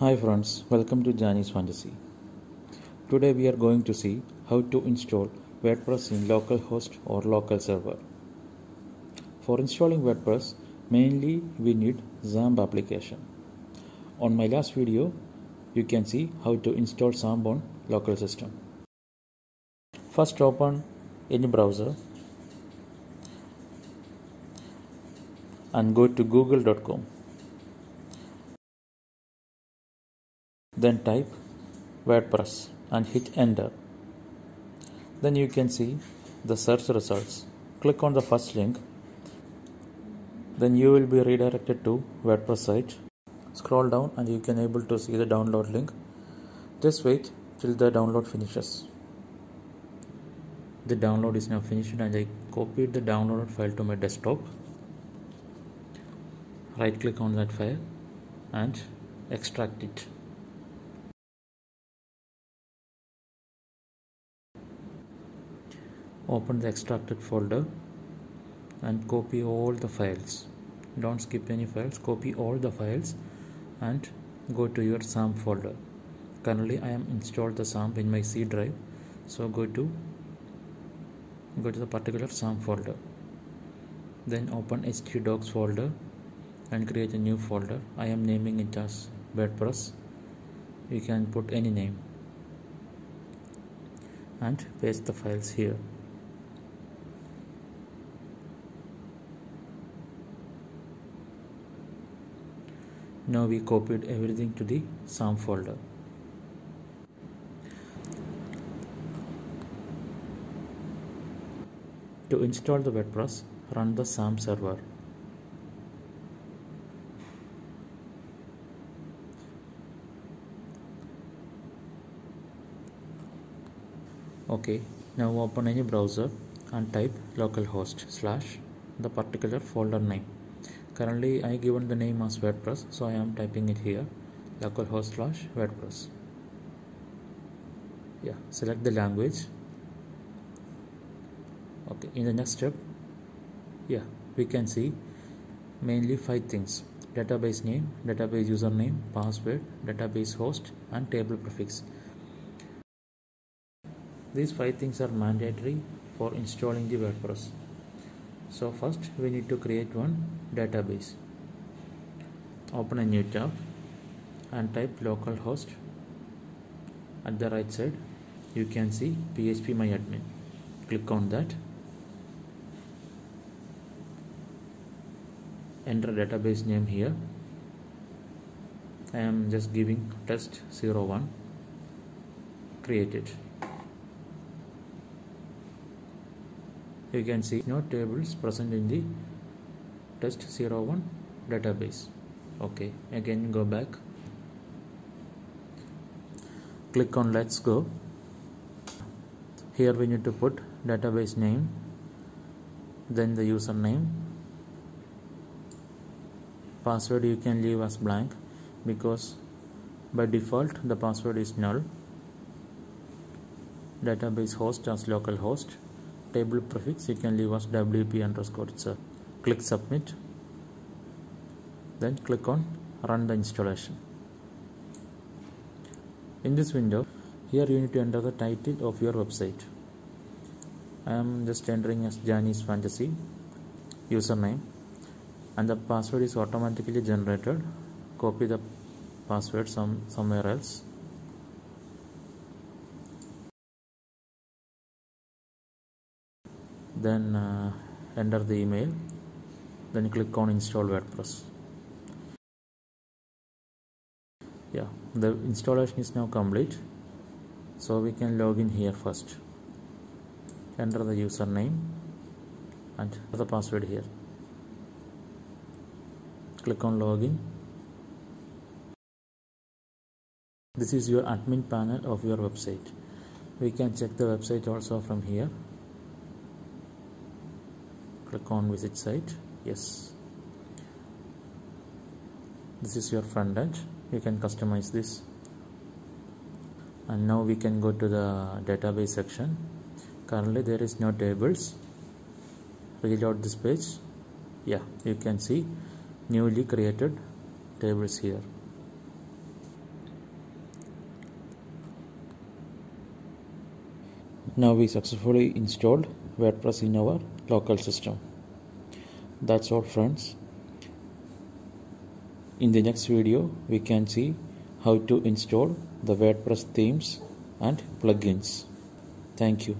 Hi friends, welcome to Janis Fantasy. Today we are going to see how to install WordPress in localhost or local server. For installing WordPress, mainly we need XAMPP application. On my last video, you can see how to install XAMPP on local system. First open any browser and go to google.com then type WordPress and hit enter. Then you can see the search results. Click on the first link. Then you will be redirected to WordPress site. Scroll down and you can able to see the download link. Just wait till the download finishes. The download is now finished and I copied the downloaded file to my desktop. Right click on that file and extract it. Open the extracted folder and copy all the files. Don't skip any files. Copy all the files and go to your XAMPP folder. Currently I am installed the XAMPP in my C drive. So go to go to the particular XAMPP folder. Then open htdocs folder and create a new folder. I am naming it as WordPress. You can put any name and paste the files here now we copied everything to the XAMPP folder. To install the WordPress run the XAMPP server. Okay now open any browser and type localhost slash the particular folder name currently I given the name as WordPress so I am typing it here. Localhost slash WordPress. Yeah select the language. Okay in the next step yeah we can see mainly five things. Database name database username password database host and table prefix. These five things are mandatory for installing the WordPress so first we need to create one database. Open a new tab and type localhost. At the right side you can see php click on that. Enter database name here. I am just giving test 01 create it you can see no tables present in the test 01 database. Okay again go back. Click on let's go. Here we need to put database name then the username. Password you can leave as blank because by default the password is null. Database host as localhost table prefix you can leave as wp underscore click submit. Then click on run the installation. In this window here you need to enter the title of your website. I am just entering as Janis fantasy username and the password is automatically generated. Copy the password some somewhere else then uh, enter the email then click on install WordPress. Yeah the installation is now complete. So we can log in here first. Enter the username and the password here. Click on login. This is your admin panel of your website. We can check the website also from here click on visit site. Yes. This is your front end you can customize this. And now we can go to the database section. Currently there is no tables. Reload this page. Yeah you can see newly created tables here. Now we successfully installed WordPress in our local system. That's all friends. In the next video we can see how to install the WordPress themes and plugins. Thank you